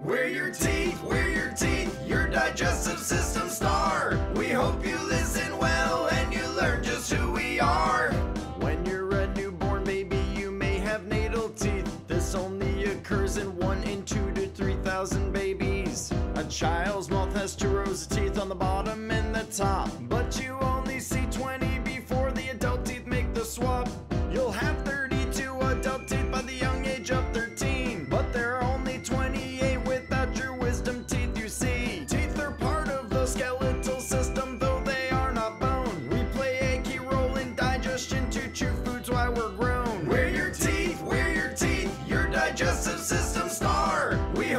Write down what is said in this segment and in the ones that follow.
We're your teeth, we're your teeth, your digestive system star. We hope you listen well and you learn just who we are. When you're a newborn baby, you may have natal teeth. This only occurs in one in two to three thousand babies. A child's mouth has two rows of teeth on the bottom and the top,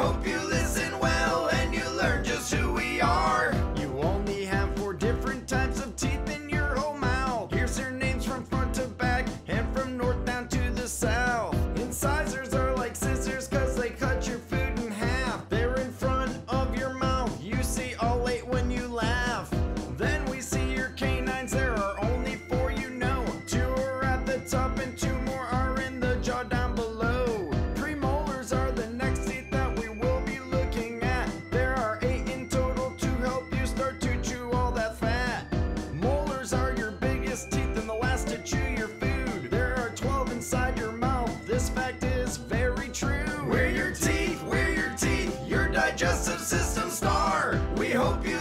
hope you listen hope you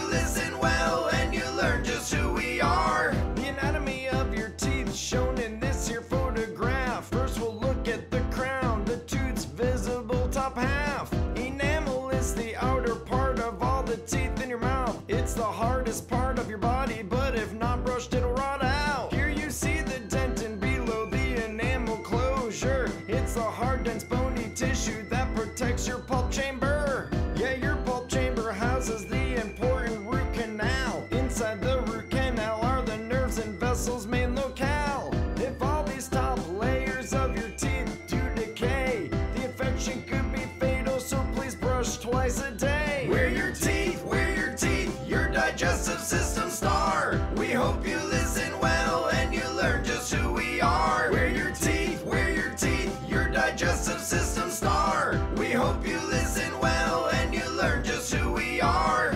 we are. We're your teeth, we're your teeth, your digestive system star. We hope you listen well and you learn just who we are.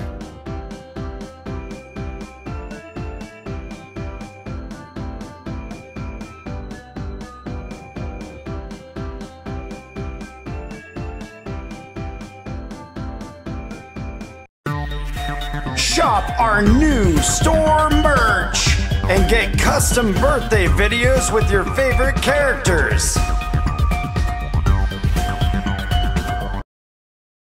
Shop our new store merch and get custom birthday videos with your favorite characters.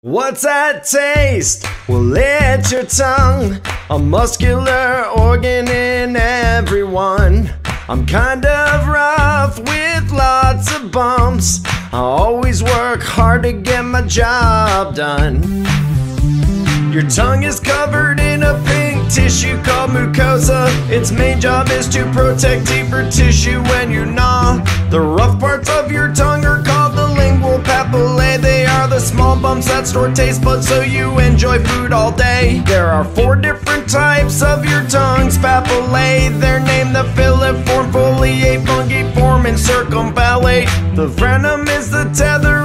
What's that taste? Well, it's your tongue, a muscular organ in everyone. I'm kind of rough with lots of bumps. I always work hard to get my job done. Your tongue is covered in a pink tissue called mucosa. Its main job is to protect deeper tissue when you gnaw. The rough parts of your tongue are called the lingual papillae. They are the small bumps that store taste buds so you enjoy food all day. There are four different types of your tongue's papillae. They're named the filiform, foliate, fungiform, and circumvallate. The frenum is the tether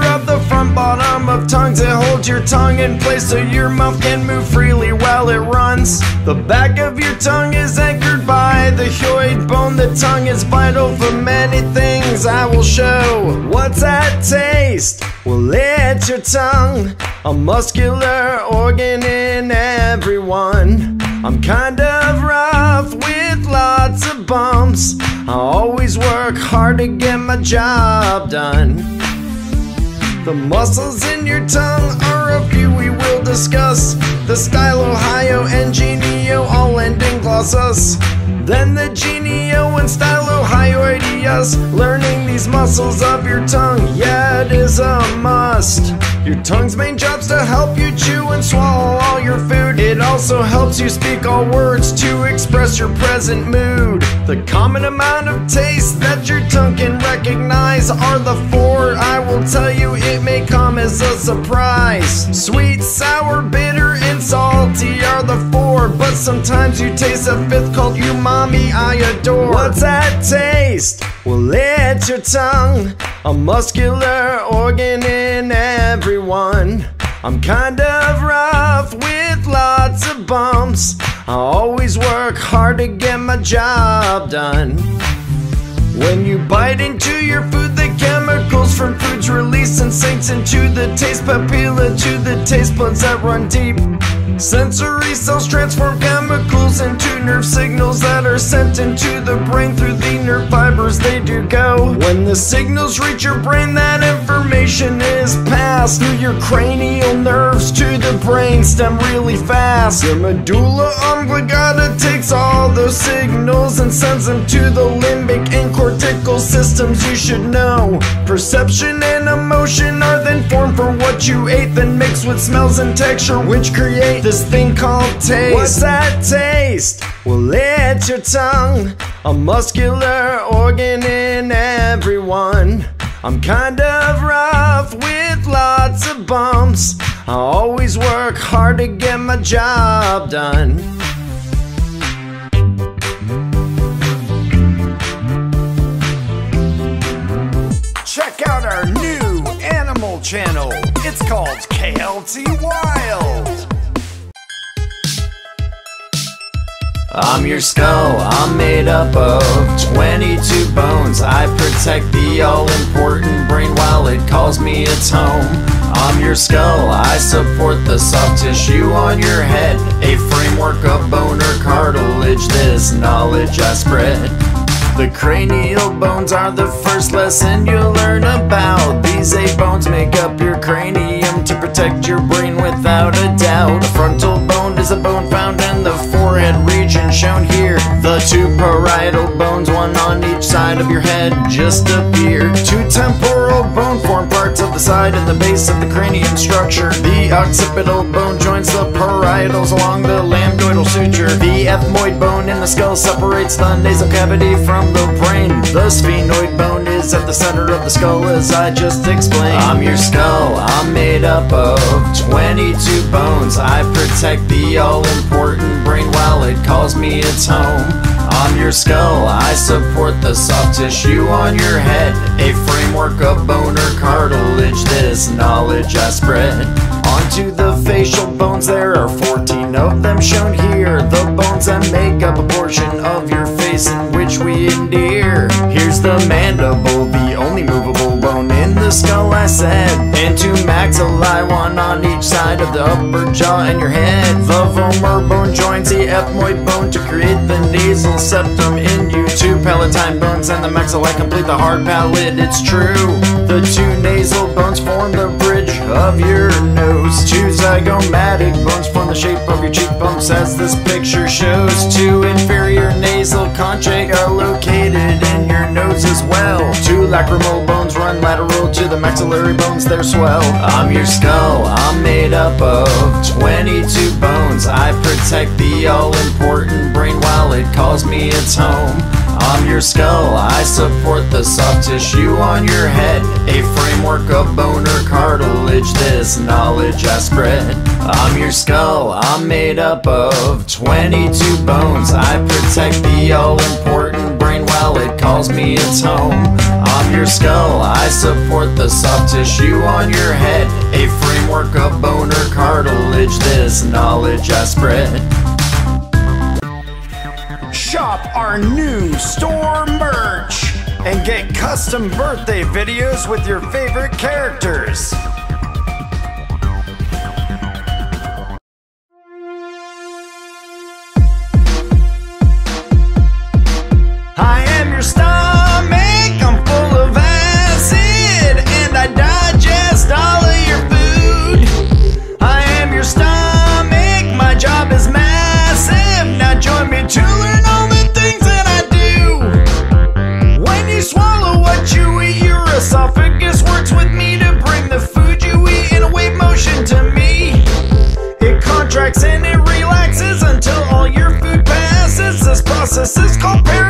front bottom of tongues. It holds your tongue in place so your mouth can move freely while it runs. The back of your tongue is anchored by the hyoid bone. The tongue is vital for many things I will show. What's that taste? Well, it's your tongue, a muscular organ in everyone. I'm kind of rough with lots of bumps. I always work hard to get my job done. The muscles in your tongue are a few we will discuss. The stylohyo and genio all end in glossus. Then the genio and style Ohio ideas. Learning these muscles of your tongue, yeah, it is a must. Your tongue's main job's to help you chew and swallow all your food. It also helps you speak all words to express your present mood. The common amount of taste that your tongue can recognize are the four. I will tell you, as a surprise. Sweet, sour, bitter, and salty are the four. But sometimes you taste a fifth called umami, I adore. What's that taste? Well, it's your tongue, a muscular organ in everyone. I'm kind of rough with lots of bumps. I always work hard to get my job done. When you bite into your food, the chemicals from foods release instincts into the taste papilla to the taste buds that run deep. Sensory cells transform chemicals into nerve signals that are sent into the brain through the nerve fibers they do go. When the signals reach your brain, that information is passed through your cranial nerves to the brain stem really fast. Your medulla oblongata takes all those signals and sends them to the limbic and cortical systems you should know. Perception and emotion are then formed for what you ate, then mixed with smells and texture, which create this thing called taste. What's that taste? Well, it's your tongue, a muscular organ in everyone. I'm kind of rough with lots of bumps. I always work hard to get my job done. Channel. It's called KLT Wild. I'm your skull, I'm made up of 22 bones. I protect the all important brain while it calls me its home. I'm your skull, I support the soft tissue on your head. A framework of bone or cartilage, this knowledge I spread. The cranial bones are the first lesson you'll learn about. These eight bones make up your cranium to protect your brain without a doubt. The frontal bone is a bone found in the forehead region shown here. The two parietal bones, one on each side of your head, just appear. Two temporal bone form parts of the side and the base of the cranium structure. The occipital bone joins the parietals along the lambdoidal suture. The ethmoid bone in the skull separates the nasal cavity from the brain. The sphenoid bone is at the center of the skull, as I just explained. I'm your skull, I'm made up of 22 bones. I protect the all important brain while it calls me its home. I'm your skull, I support the soft tissue on your head. A framework of bone or cartilage, this knowledge I spread. Onto the facial bones, there are 14 of them shown here. The bones that make up a portion of your face in which we endear. Here's the mandible, the only movable skull, I said. And two maxillae, one on each side of the upper jaw and your head. The vomer bone joins the ethmoid bone to create the nasal septum in you. Palatine bones and the maxillae complete the hard palate, it's true. The two nasal bones form the bridge of your nose. Two zygomatic bones form the shape of your cheekbones as this picture shows. Two inferior nasal conchae are located in your nose as well. Two lacrimal bones run lateral to the maxillary bones, they're swell. I'm your skull, I'm made up of 22 bones. I protect the all important brain while it calls me its home. I'm your skull, I support the soft tissue on your head. A framework of bone or cartilage, this knowledge I spread. I'm your skull, I'm made up of 22 bones. I protect the all important brain while it calls me its home. I'm your skull, I support the soft tissue on your head. A framework of bone or cartilage, this knowledge I spread. Shop our new store merch and get custom birthday videos with your favorite characters. I am your stomach, This process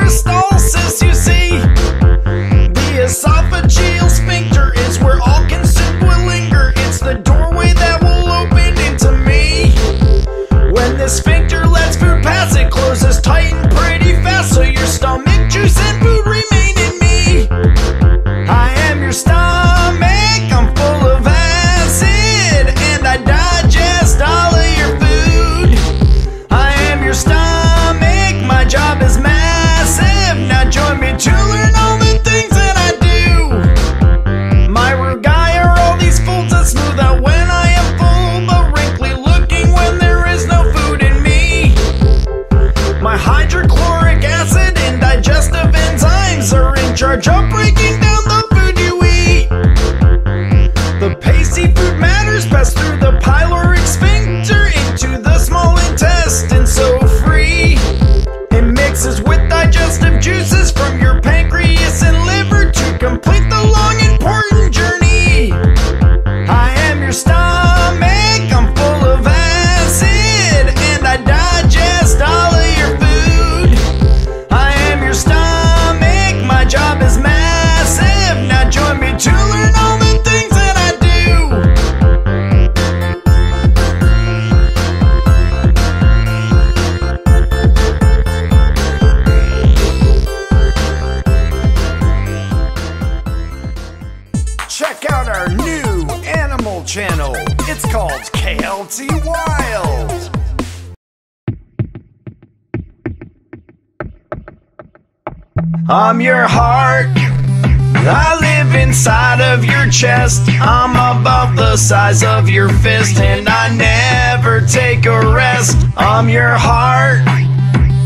I'm your heart. I live inside of your chest. I'm about the size of your fist, and I never take a rest. I'm your heart.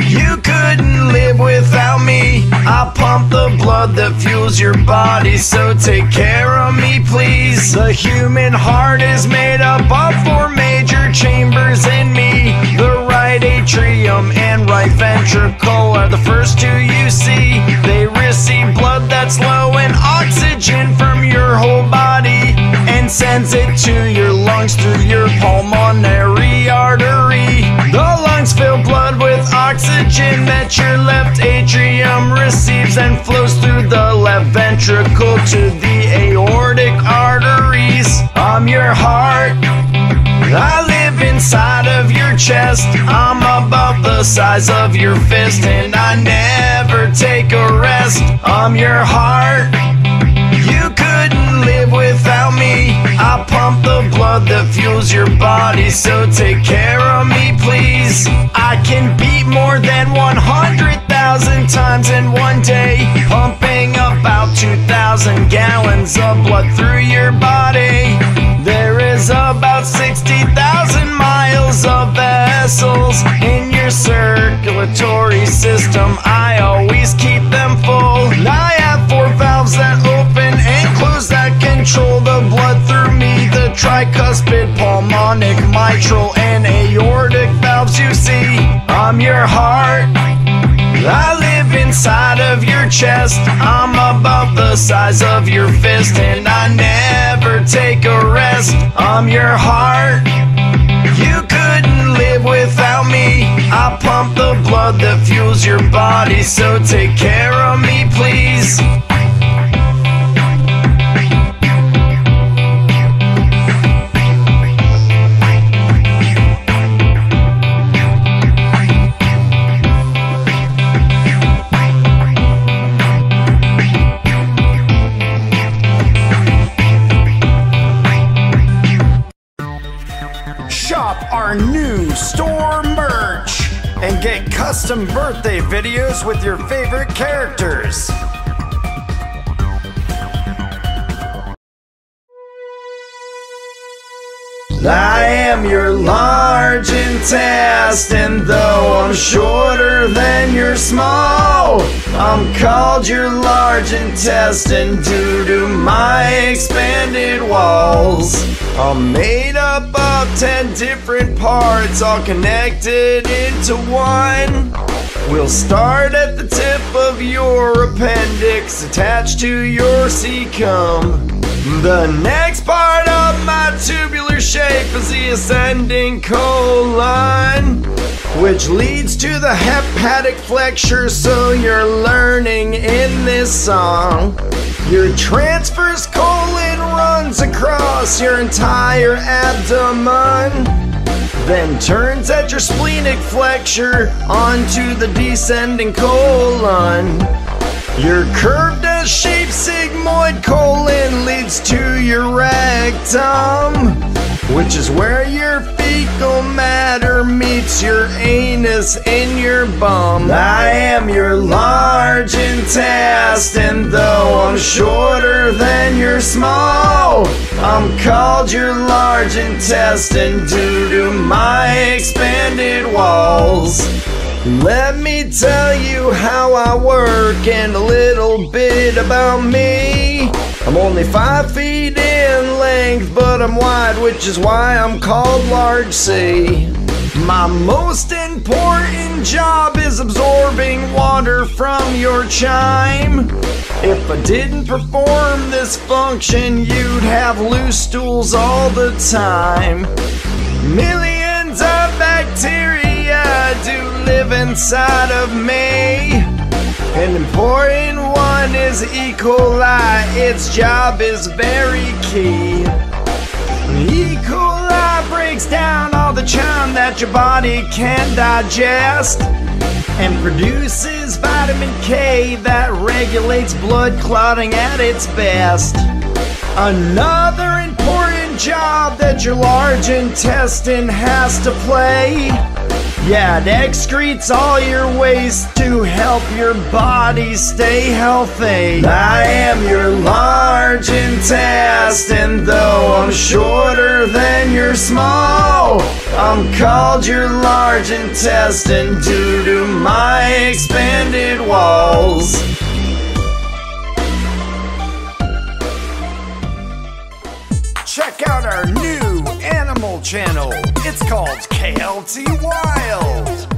You couldn't live without me. I pump the blood that fuels your body, so take care of me, please. The human heart is made up of four major chambers in me. The right atrium and right ventricle are the first two you see. They receive blood that's low in oxygen from your whole body and sends it to your lungs through your pulmonary artery. The lungs fill blood with oxygen that your left atrium receives and flows through the left ventricle to the aortic arteries. I'm your heart. I live inside of your chest. I'm about the size of your fist, and I never take a rest. I'm your heart. You couldn't live without me. I pump the blood that fuels your body, so take care of me, please. I can beat more than 100,000 times in one day, pumping about 2,000 gallons of blood through your body. There is about 60,000 miles of vessels in your circulatory system. I always keep them full. I have four valves that open and close that control the blood through me. The tricuspid, pulmonic, mitral, and aortic valves you see. I'm your heart. I live inside of your chest. I'm about the size of your fist, and I never take a rest. I'm your heart. Without me. I pump the blood that fuels your body, so take care of me, please. Custom birthday videos with your favorite characters. I am your large intestine, though I'm shorter than your small. I'm called your large intestine due to my expanded walls. I'm made up of ten different parts, all connected into one. We'll start at the tip of your appendix, attached to your cecum. The next part of my tubular shape is the ascending colon, which leads to the hepatic flexure. So you're learning in this song. Your transverse colon runs across your entire abdomen then turns at your splenic flexure onto the descending colon. Your curved as shaped sigmoid colon leads to your rectum, which is where your fecal matter meets your anus in your bum. I am your large intestine, though I'm shorter than your small. I'm called your large intestine due to my expanded walls. Let me tell you how I work and a little bit about me. I'm only five feet in length, but I'm wide, which is why I'm called Large C. My most important job is absorbing water from your chyme. If I didn't perform this function, you'd have loose stools all the time. Millions of inside of me. An important one is E. coli. Its job is very key. E. coli breaks down all the chyme that your body can digest and produces vitamin K that regulates blood clotting at its best. Another important job that your large intestine has to play. Yeah, it excretes all your waste to help your body stay healthy. I am your large intestine, though I'm shorter than your small. I'm called your large intestine due to my expanded walls. Check out our new animal channel. It's called KLT Wild.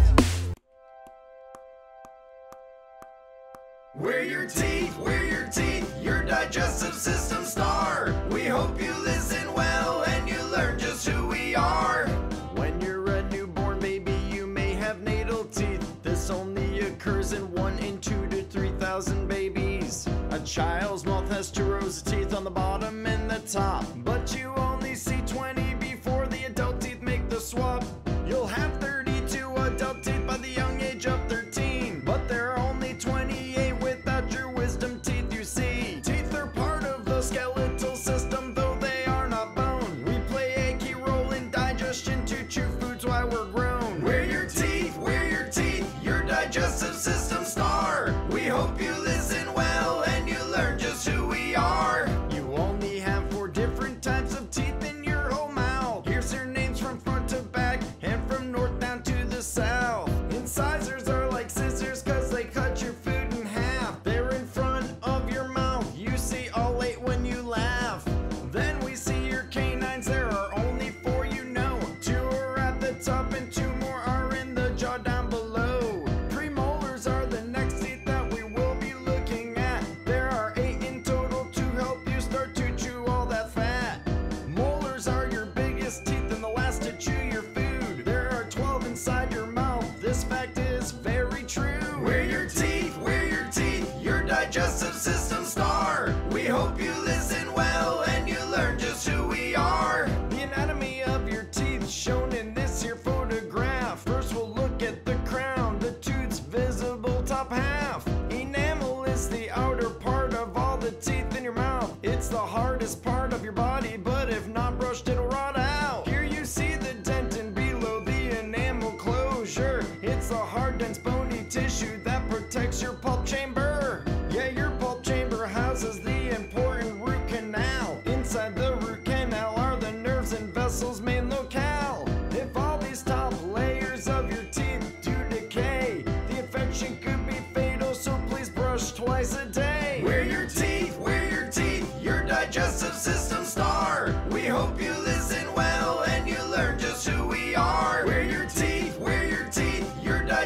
We're your teeth, we're your teeth, your digestive system star. We hope you listen well and you learn just who we are. When you're a newborn baby, you may have natal teeth. This only occurs in one in two to three thousand babies. A child's mouth has two rows of teeth on the bottom and the top, but you only see 20 before the adult teeth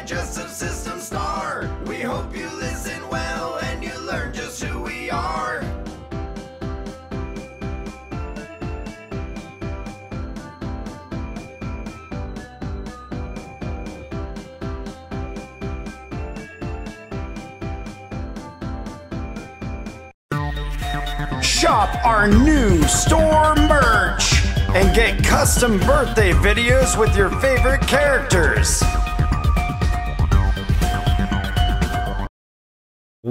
digestive system star. We hope you listen well and you learn just who we are. Shop our new store merch and get custom birthday videos with your favorite characters.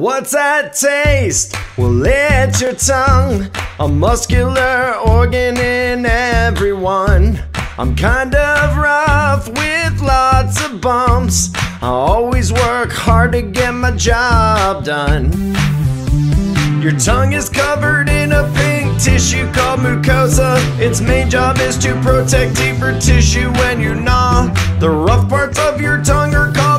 What's that taste? Well, it's your tongue, a muscular organ in everyone. I'm kind of rough with lots of bumps. I always work hard to get my job done. Your tongue is covered in a pink tissue called mucosa. Its main job is to protect deeper tissue when you gnaw. The rough parts of your tongue are called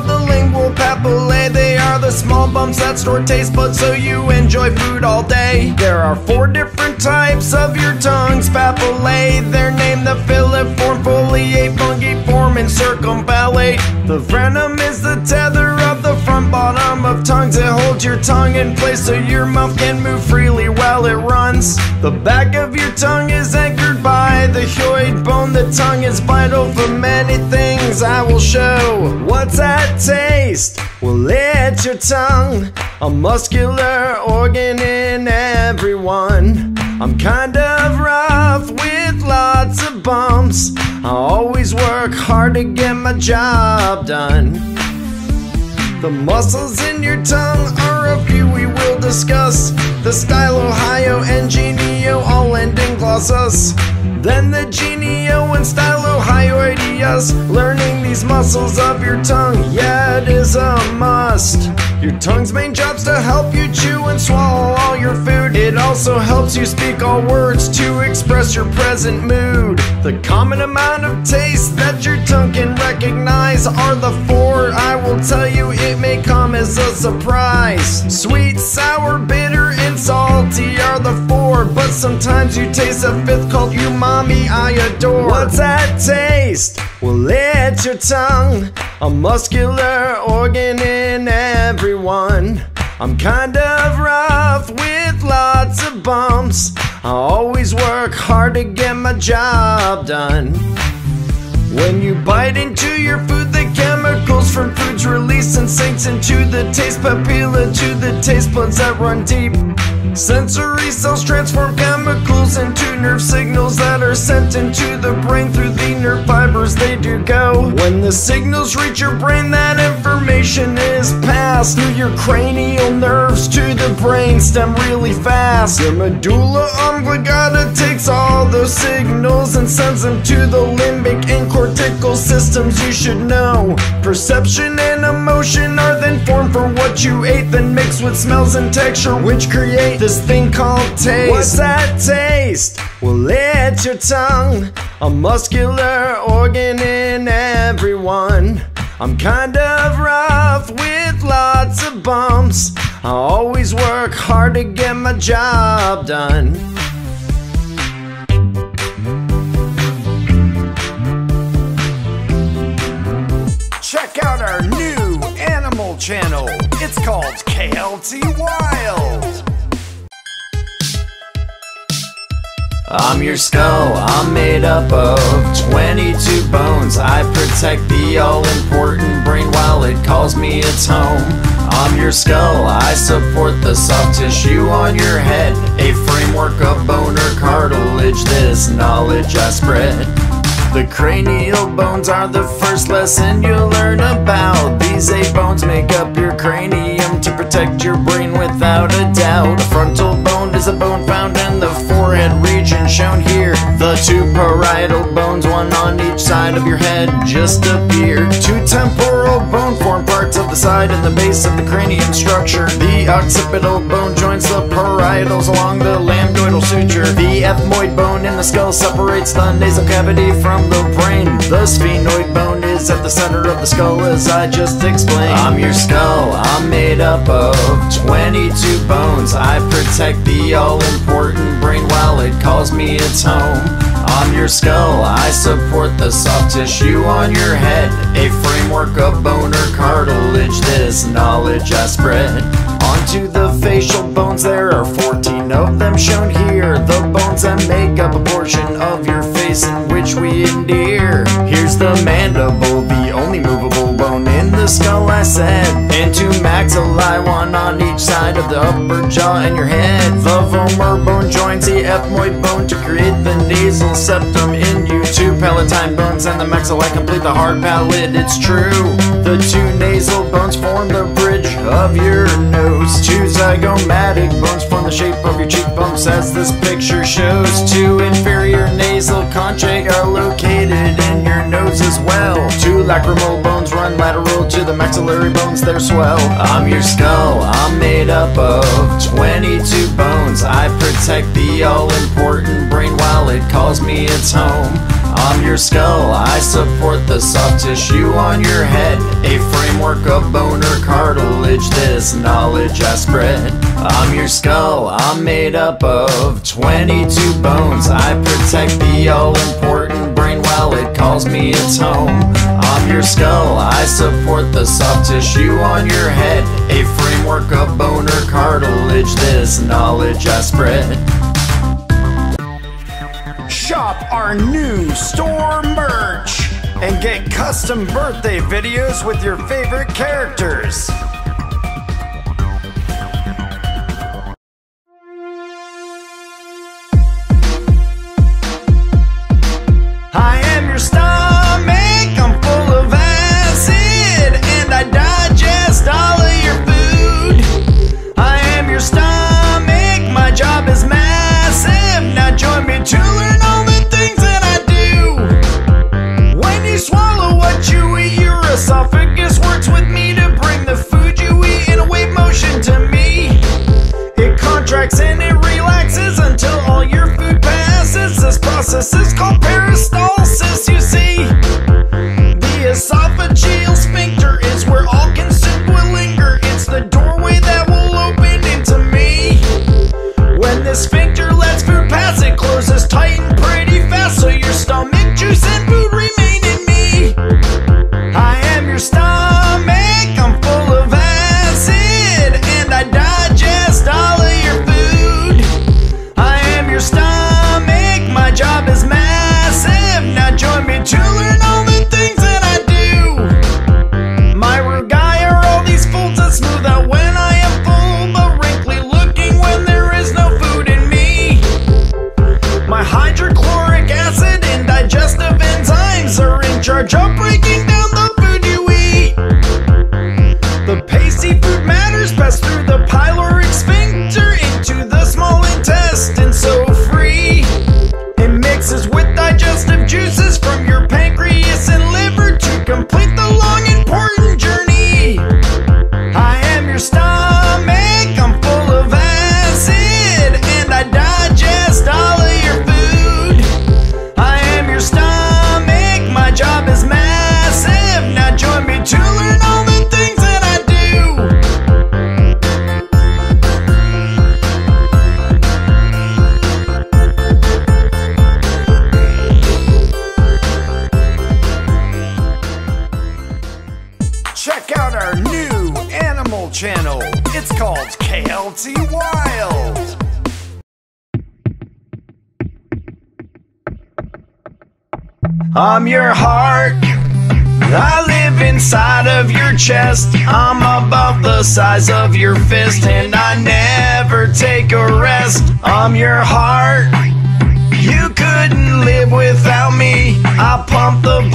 papillae. They are the small bumps that store taste buds so you enjoy food all day. There are four different types of your tongue's papillae. They're named the filiform, foliate, fungiform, and circumvallate. The frenum is the tether front bottom of tongues. It holds your tongue in place so your mouth can move freely while it runs. The back of your tongue is anchored by the hyoid bone. The tongue is vital for many things I will show. What's that taste? Well, it's your tongue, a muscular organ in everyone. I'm kind of rough with lots of bumps. I always work hard to get my job done. The muscles in your tongue are a few we will discuss. The stylohyo and Genio all end in glossus. Then the Genio and style Ohio ideas. Learning these muscles of your tongue, yeah, it is a must. Your tongue's main job's to help you chew and swallow all your food. It also helps you speak all words to express your present mood. The common amount of taste that your tongue can recognize are the four. I will tell you, it may come as a surprise. Sweet, sour, bitter, and salty are the four. But sometimes you taste a fifth called umami, I adore. What's that taste? Well, it's your tongue, a muscular organ in everyone. I'm kind of rough with lots of bumps. I always work hard to get my job done. When you bite into your food, the chemicals from foods release sensates into the taste papilla to the taste buds that run deep. Sensory cells transform chemicals into nerve signals that are sent into the brain through the nerve fibers. They do go. When the signals reach your brain, that information is passed through your cranial nerves to the brain stem really fast. Your medulla oblongata takes all those signals and sends them to the limbic and cortical systems. You should know. Perception and emotion are then formed from what you ate, then mixed with smells and texture, which create this thing called taste. What's that taste? Well, it's your tongue, a muscular organ in everyone. I'm kind of rough with lots of bumps. I always work hard to get my job done. Check out our new animal channel. It's called KLT Wild. I'm your skull, I'm made up of 22 bones. I protect the all important brain while it calls me its home. I'm your skull, I support the soft tissue on your head. A framework of bone or cartilage, this knowledge I spread. The cranial bones are the first lesson you'll learn about. These eight bones make up your cranium to protect your brain without a doubt. Frontal bone is a bone found in the forehead region shown here. The two parietal bones, one on each side of your head, just appear. Two temporal bone form parts of the side and the base of the cranium structure. The occipital bone joins the parietals along the lambdoidal suture. The ethmoid bone in the skull separates the nasal cavity from the brain. The sphenoid bone is at the center of the skull, as I just explained. I'm your skull, I'm made up of 22 bones. I protect the all important brain while it calls me its home. I'm your skull, I support the soft tissue on your head. A framework of bone or cartilage, this knowledge I spread. Onto the facial bones, there are 14 of them shown here. The bones that make up a portion of your face in which we endear. Here's the mandible, the only movable bone in the skull, I said. And two maxillae, one on each side of the upper jaw and your head. The vomer bone joins the ethmoid bone to create the nasal septum in you. Two palatine bones and the maxillae complete the hard palate, it's true. The two nasal bones form the bridge of your nose. Two zygomatic bones form the shape of your cheekbones as this picture shows. Two inferior nasal conchae are located in your nose as well. Two lacrimal bones run lateral to the maxillary bones, they're swell. I'm your skull, I'm made up of 22 bones. I protect the all important brain while it calls me its home. I'm your skull, I support the soft tissue on your head. A framework of bone or cartilage, this knowledge I spread. I'm your skull, I'm made up of 22 bones. I protect the all important brain while it calls me its home. I'm your skull, I support the soft tissue on your head. A framework of bone or cartilage, this knowledge I spread. Shop our new store merch and get custom birthday videos with your favorite characters. a process called peristalsis.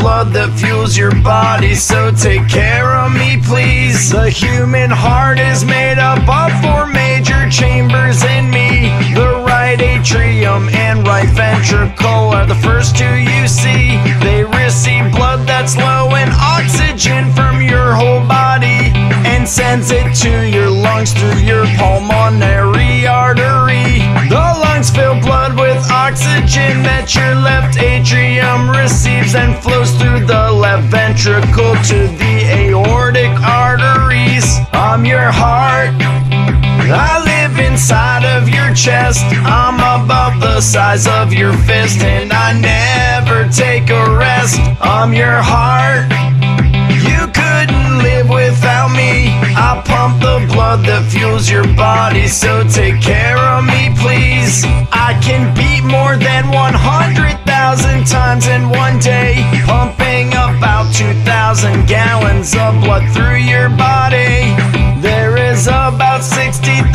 Blood that fuels your body, so take care of me, please. The human heart is made up of four major chambers in me. The right atrium and right ventricle are the first two you see. They receive blood that's low in oxygen from your whole body and sends it to your lungs through your pulmonary oxygen that your left atrium receives and flows through the left ventricle to the aortic arteries. I'm your heart. I live inside of your chest. I'm about the size of your fist, and I never take a rest. I'm your heart. I pump the blood that fuels your body, so take care of me, please. I can beat more than 100,000 times in one day, pumping about 2,000 gallons of blood through your body. There is about 60,000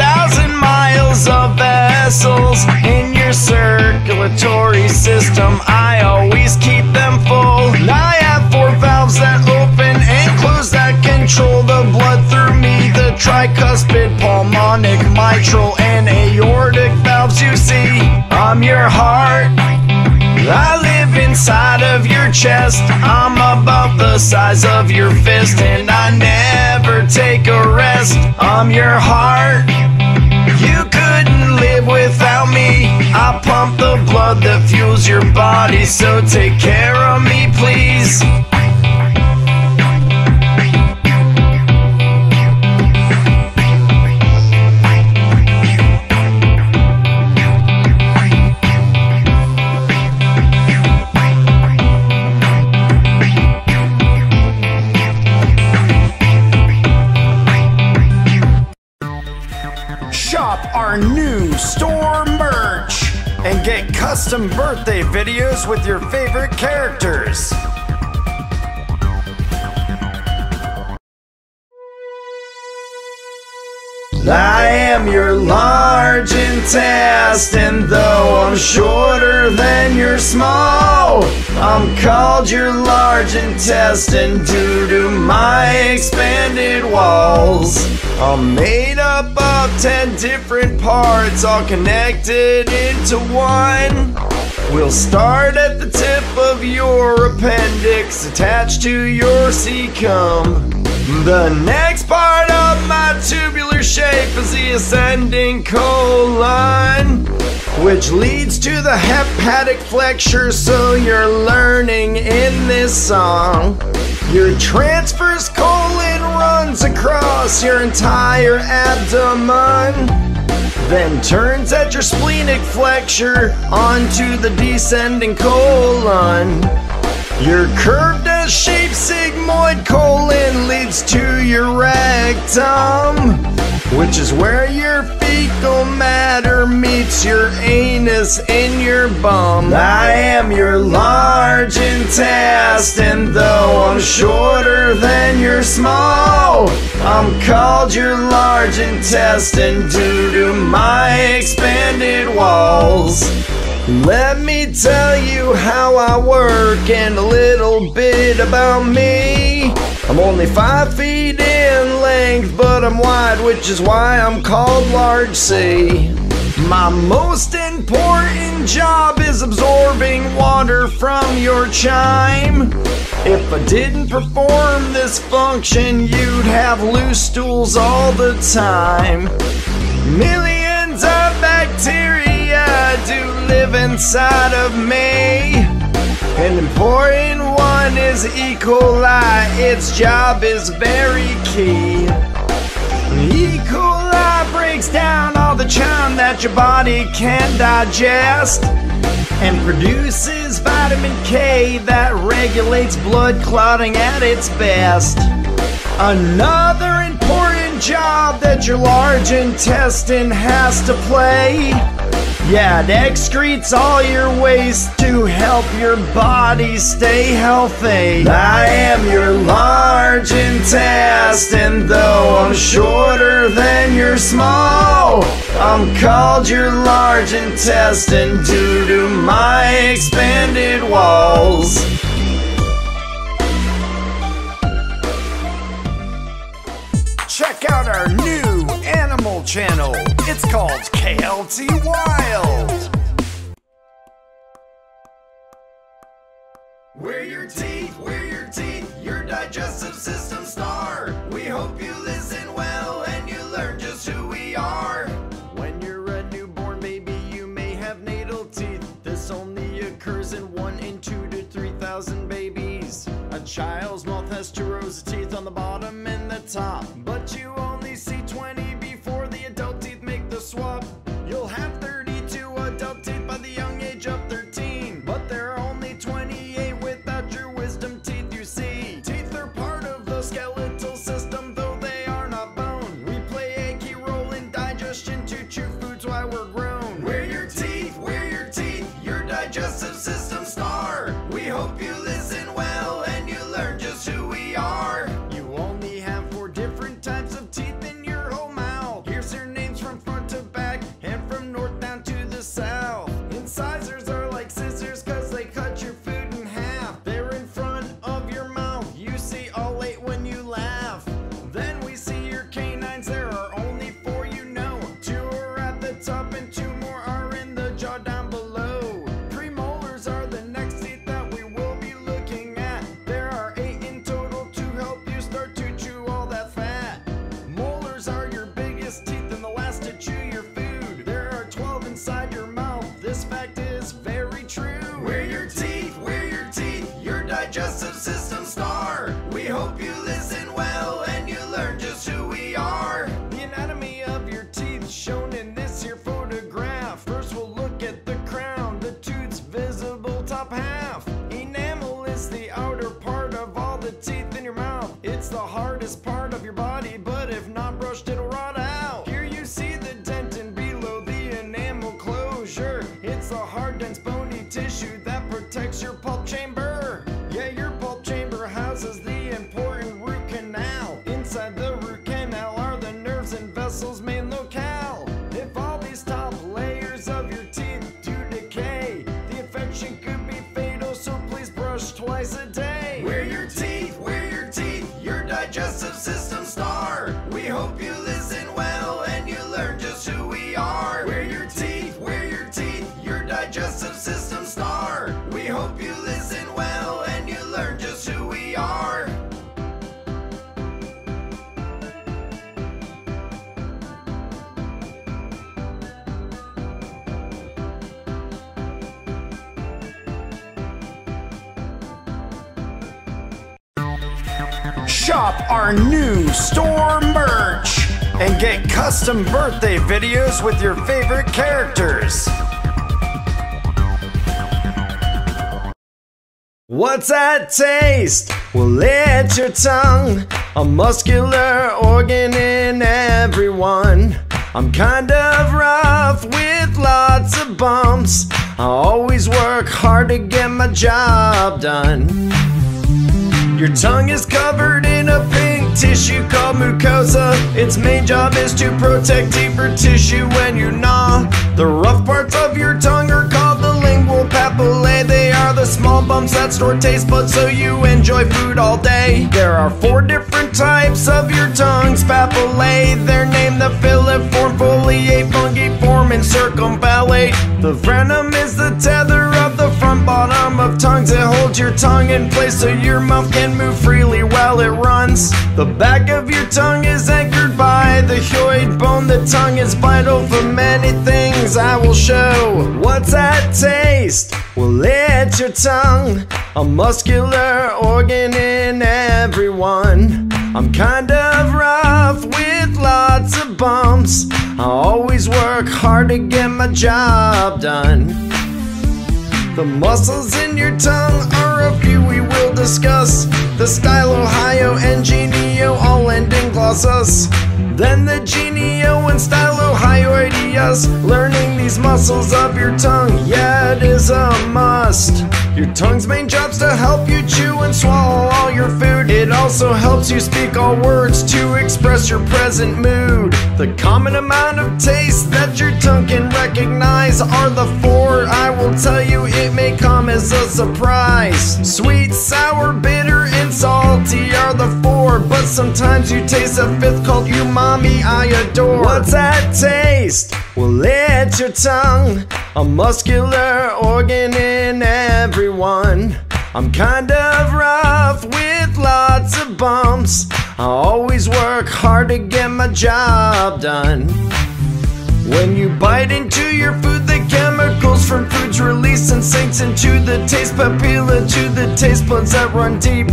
miles of vessels in your circulatory system. I always keep them full. I have four valves that open and close that control the blood through tricuspid, pulmonic, mitral, and aortic valves you see. I'm your heart. I live inside of your chest. I'm about the size of your fist, and I never take a rest. I'm your heart. You couldn't live without me. I pump the blood that fuels your body, so take care of me, please. Custom birthday videos with your favorite characters. I am your large intestine, though I'm shorter than your small. I'm called your large intestine due to my expanded walls. I'm made up of ten different parts, all connected into one. We'll start at the tip of your appendix, attached to your cecum. The next part of my tubular shape is the ascending colon, which leads to the hepatic flexure. So you're learning in this song. Your transverse colon runs across your entire abdomen, then turns at your splenic flexure onto the descending colon. Your curved as shaped sigmoid colon leads to your rectum, which is where your fecal matter meets your anus in your bum. I am your large intestine, though I'm shorter than your small. I'm called your large intestine due to my expanded walls. Let me tell you how I work and a little bit about me. I'm only five feet but I'm wide, which is why I'm called Large C. My most important job is absorbing water from your chyme. If I didn't perform this function, you'd have loose stools all the time. Millions of bacteria do live inside of me. An important one is E. coli, its job is very key. E. coli breaks down all the chyme that your body can digest and produces vitamin K that regulates blood clotting at its best. Another important job that your large intestine has to play. Yeah, it excretes all your waste to help your body stay healthy. I am your large intestine, though I'm shorter than your small. I'm called your large intestine due to my expanded walls. KLT Wild. We're your teeth, we're your teeth, your digestive system star. We hope you listen well and you learn just who we are. When you're a newborn baby, you may have natal teeth. This only occurs in one in two to three thousand babies. A child's mouth has two rows of teeth on the bottom and the top, but you Shop our new store merch and get custom birthday videos with your favorite characters. What's that taste? Well, it's your tongue, a muscular organ in everyone. I'm kind of rough with lots of bumps. I always work hard to get my job done. Your tongue is covered in a pink tissue called mucosa. Its main job is to protect deeper tissue when you gnaw. The rough parts of your tongue are called the lingual papillae. They are the small bumps that store taste buds so you enjoy food all day. There are four different types of your tongue's papillae. They're named the filiform, foliate, fungiform, and circumvallate. The frenum is the tether front bottom of tongues. It holds your tongue in place so your mouth can move freely while it runs. The back of your tongue is anchored by the hyoid bone. The tongue is vital for many things I will show. What's that taste? Well, it's your tongue, a muscular organ in everyone. I'm kind of rough with lots of bumps. I always work hard to get my job done. The muscles in your tongue are a few we will discuss. The stylo, hyo, and genio all end in gloss. Then the genio and stylohyoideus. Learning these muscles of your tongue, yeah, it is a must. Your tongue's main job's to help you chew and swallow all your food. It also helps you speak all words to express your present mood. The common amount of taste that your tongue can recognize are the four. I will tell you, it may come as a surprise. Sweet, sour, bitter, and salty are the four. But sometimes you taste a fifth called umami, I adore. What's that taste? Well, it's your tongue, a muscular organ in everyone. I'm kind of rough with lots of bumps. I always work hard to get my job done. When you bite into your food, the chemicals from foods release and sinks into the taste papilla to the taste buds that run deep.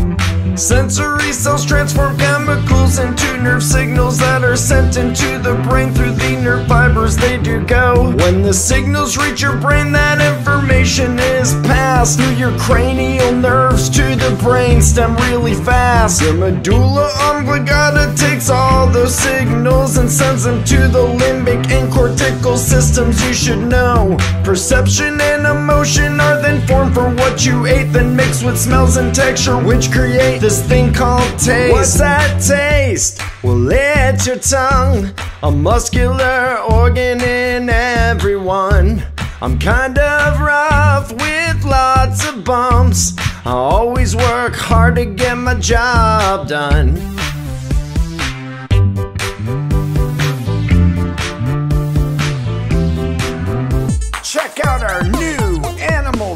Sensory cells transform chemicals into nerve signals that are sent into the brain through the nerve fibers they do go. When the signals reach your brain, that information is passed through your cranial nerves to the brain stem really fast. Your medulla oblongata takes all those signals and sends them to the limbic cortical systems you should know. Perception and emotion are then formed for what you ate, then mixed with smells and texture, which create this thing called taste. What's that taste? Well, it's your tongue, a muscular organ in everyone. I'm kind of rough with lots of bumps. I always work hard to get my job done.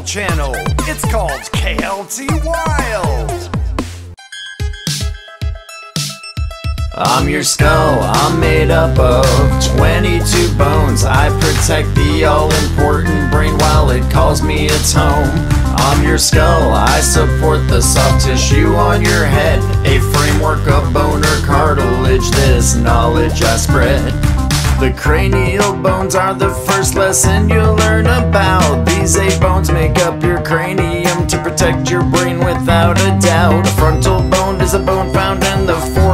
Channel. It's called KLT Wild. I'm your skull, I'm made up of 22 bones. I protect the all important brain while it calls me its home. I'm your skull, I support the soft tissue on your head. A framework of bone or cartilage, this knowledge I spread. The cranial bones are the first lesson you'll learn about. These eight bones make up your cranium to protect your brain without a doubt. The frontal bone is a bone found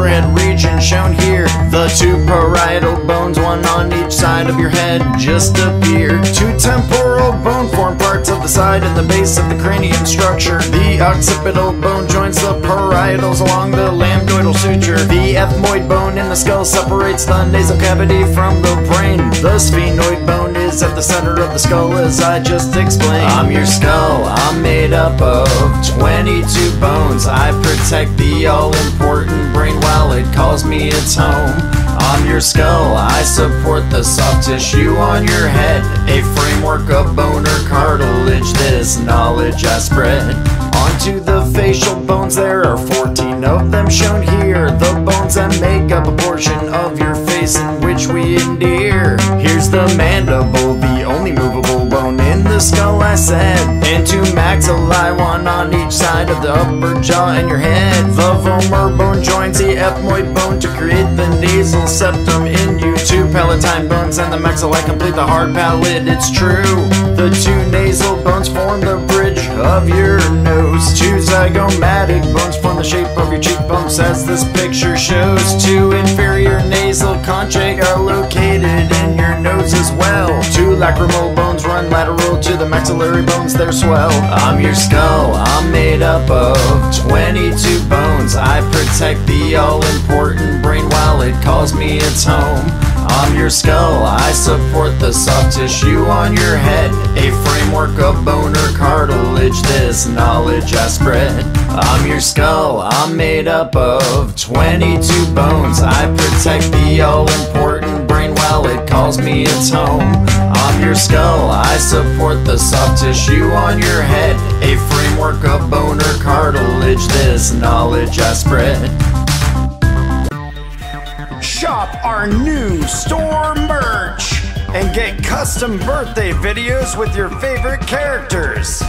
forehead region shown here. The two parietal bones, one on each side of your head, just appear. Two temporal bone form parts of the side and the base of the cranium structure. The occipital bone joins the parietals along the lambdoidal suture. The ethmoid bone in the skull separates the nasal cavity from the brain. The sphenoid bone is at the center of the skull, as I just explained. I'm your skull, I'm made up of 22 bones. I protect the all important brain while it calls me its home. I'm your skull, I support the soft tissue on your head. A framework of bone or cartilage, this knowledge I spread. Onto the facial bones, there are 14 of them shown here. The bones that make up a portion of your face in which we endear. Here's the mandible, the only movable bone in the skull, I said. And two maxillae, one on each side of the upper jaw and your head. The vomer bone joins the ethmoid bone to create the nasal septum in you. Two palatine bones and the maxillae complete the hard palate, it's true. The two nasal bones form the of your nose. Two zygomatic bones form the shape of your cheekbones as this picture shows. Two inferior nasal conchae are located in your nose as well. Two lacrimal bones run lateral to the maxillary bones, they're swell. I'm your skull, I'm made up of 22 bones. I protect the all important brain while it calls me its home. I'm your skull, I support the soft tissue on your head. A framework of bone or cartilage, this knowledge I spread. I'm your skull, I'm made up of 22 bones. I protect the all important brain while it calls me its home. I'm your skull, I support the soft tissue on your head. A framework of bone or cartilage, this knowledge I spread. Shop our new store merch and get custom birthday videos with your favorite characters.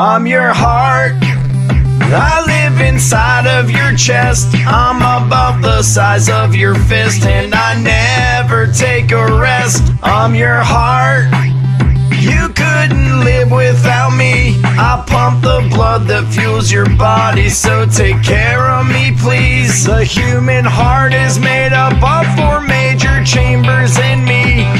I'm your heart. I live inside of your chest. I'm about the size of your fist, and I never take a rest. I'm your heart. You couldn't live without me. I pump the blood that fuels your body, so take care of me, please. The human heart is made up of four major chambers in me.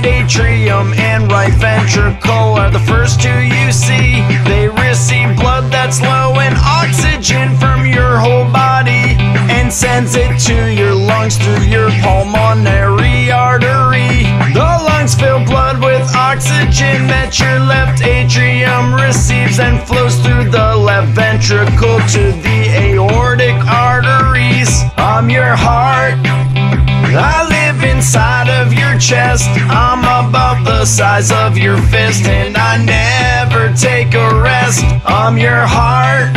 Right atrium and right ventricle are the first two you see. They receive blood that's low in oxygen from your whole body and sends it to your lungs through your pulmonary artery. The lungs fill blood with oxygen that your left atrium receives and flows through the left ventricle to the aortic arteries. I'm your heart. I live inside chest. I'm about the size of your fist, and I never take a rest. I'm your heart.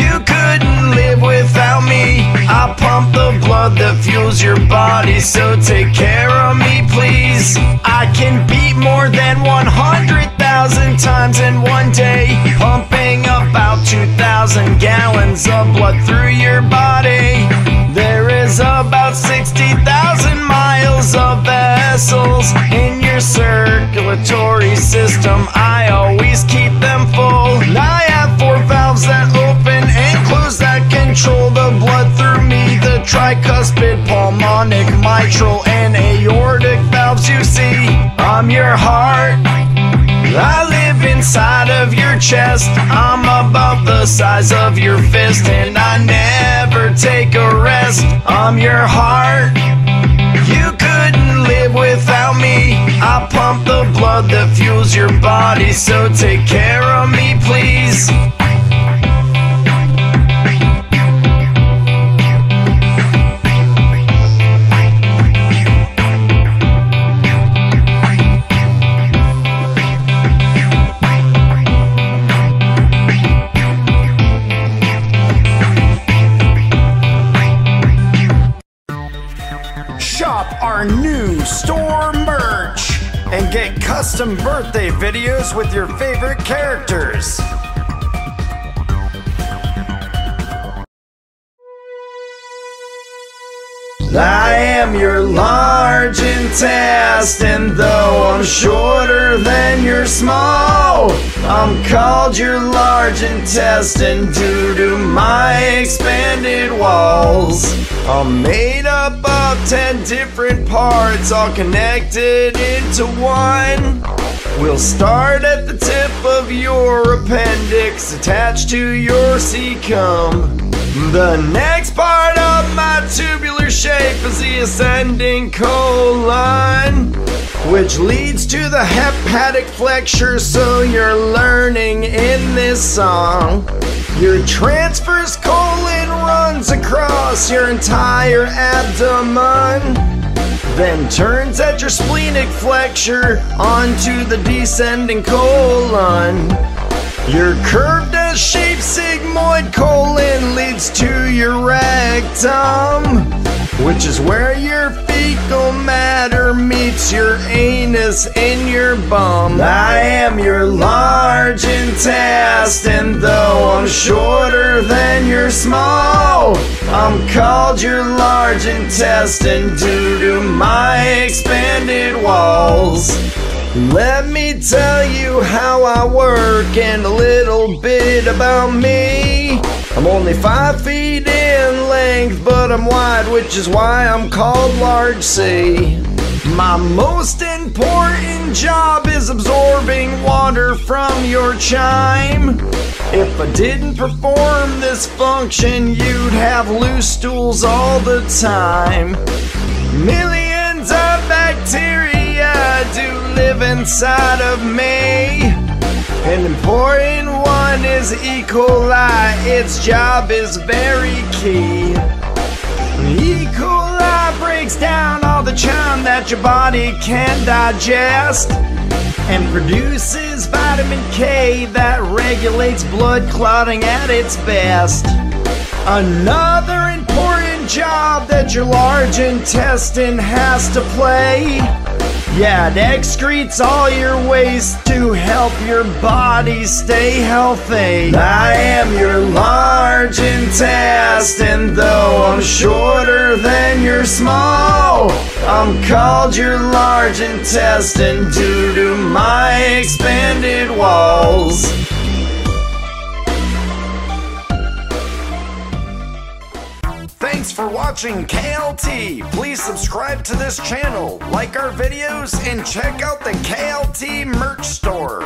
You couldn't live without me. I pump the blood that fuels your body, so take care of me, please. I can beat more than 100,000 times in one day, pumping about 2,000 gallons of blood through your body. There is about 60,000 miles of vessels in your circulatory system. I always keep them full. I have four valves that open and close that control the blood through me. The tricuspid, pulmonic, mitral, and aortic valves you see. I'm your heart. I live inside of your chest. I'm about the size of your fist, and I never take a rest. I'm your heart. Couldn't live without me. I pump the blood that fuels your body, so take care of me, please. Shop our new store merch and get custom birthday videos with your favorite characters. I am your large intestine, though I'm shorter than your small. I'm called your large intestine due to my expanded walls. I'm made up of ten different parts, all connected into one. We'll start at the tip of your appendix, attached to your cecum. The next part of my tubular shape is the ascending colon, which leads to the hepatic flexure. So you're learning in this song. Your transverse colon runs across your entire abdomen then turns at your splenic flexure onto the descending colon. Your curved as shaped sigmoid colon leads to your rectum, which is where your fecal matter meets your anus in your bum. I am your large intestine, though I'm shorter than your small. I'm called your large intestine due to my expanded walls. Let me tell you how I work and a little bit about me. I'm only five feet in length, but I'm wide, which is why I'm called Large C. My most important job is absorbing water from your chyme. If I didn't perform this function, you'd have loose stools all the time. Millions of bacteria do live inside of me. An important one is E. coli, its job is very key. E. coli breaks down all the chyme that your body can digest and produces vitamin K that regulates blood clotting at its best. Another important job that your large intestine has to play. Yeah, it excretes all your waste to help your body stay healthy. I am your large intestine, though I'm shorter than your small. I'm called your large intestine due to my expanded walls. Thanks for watching KLT. Please subscribe to this channel, like our videos, and check out the KLT merch store.